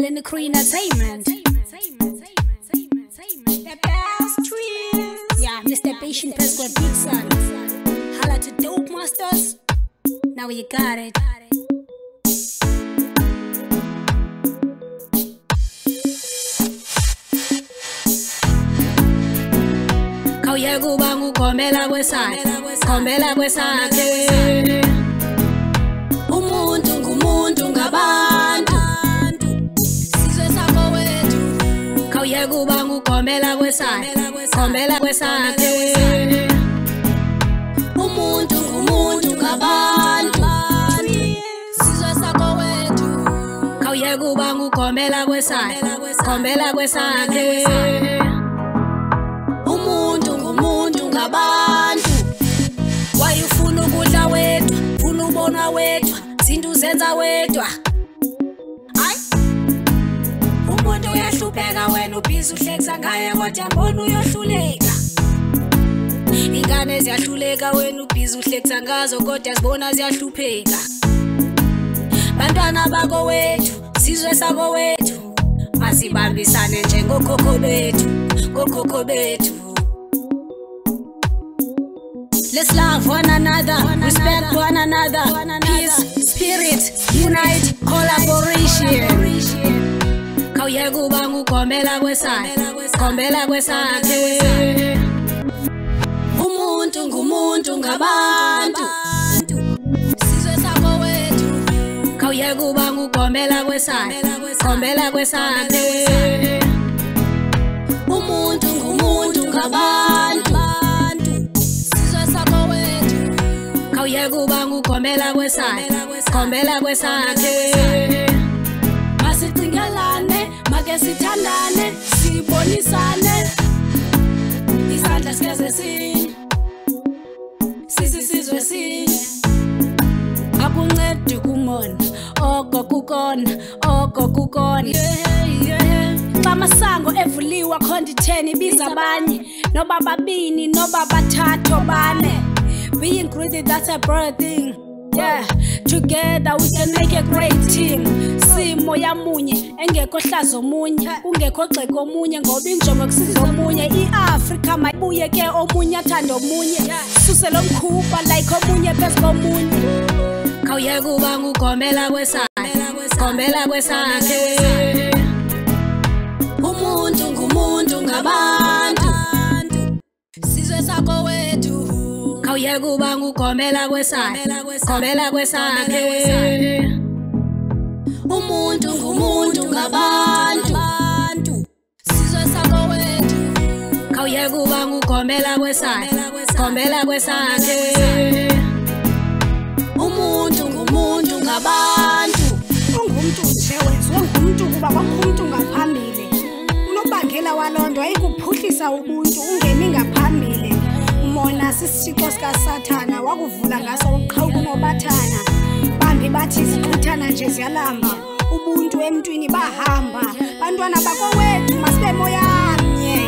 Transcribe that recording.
Well in the Korean entertainment. The best trees. Yeah, Mr. Patient Pesco Big Son. Holla to Dope Masters. Now you got it. Kau bangu Khawuye kuba ngukhomela kwesakhe. Khomela kwesakhe. ngiphinde kuba ngugombela kwesandla kwesandla umuntu umuntu ngabantu sizwe sakho wethu khawuye kuba ngugombela kwesandla gombela kwesandla umuntu ngumuntu ngabantu wayefuna ukudla wedwa funa ubonwa wedwa zinto zenza wedwa nobhizi uhlekisa ngaye kodwa mbona uyohluleka ingane ziyahluleka wena ubhizi uhlekisa ngazo kodwa zibona ziyahlupheka bantwana bakowethu sizwe sakowethu masibambisane njengokhokho bethu ngokhokho bethu Let's love one another, respect one another, peace, spirit, unite, collaboration. ngiye kuba ngugombela kwesakhe gombela kwesakhe umuntu ngumuntu ngabantu sizwe sakho wethu khawuye kuba ngugombela kwesakhe gombela kwesakhe umuntu ngumuntu ngabantu sizwe sakho wethu khawuye kuba ngugombela kwesakhe gombela kwesakhe masicingelana ake sithandane sibonisane isandla sikeze sinye sisisizwe sinye akuncedi kungona oko kukona oko kukona xa amasango evuliwe akho nditheni ibiza abanye noba babini noba bathathu bane being greedy that's a bird thing yeah together we can make a great team isimo yamunye engekho hlazo omunye kungekho gxeko omunye ngoba injongo kusiza omunye i-afrika mayibuye ke omunye athanda omunye suse lo mkhuba like omunye phezu komunye khawuye kuba ngugombela kwesakhe gombela kwesakhe umuntu ngumuntu ngabantu sizwe sakho wethu khawuye kuba ngugombela kwesakhe gombela kwesakhe umuntu ngumuntu ngabantu sizwe sakho wethu khawuye kuba ngugombela kwesakhe gombela kwesakhe umuntu ngumuntu ngabantu ungumuntu nje wethu ungumuntu kuba kwamuntu ngaphambili unobangela waloo nto ayikuphuhlisa ubuntu ungeni ngaphambili mona sisithixo sikasathana wakuvula ngaso uqhawukunobatha abazali bathi siqhuthana nje ziyalamba ubuntu emntwini bahamba bantwana bakowethu masibe moyanye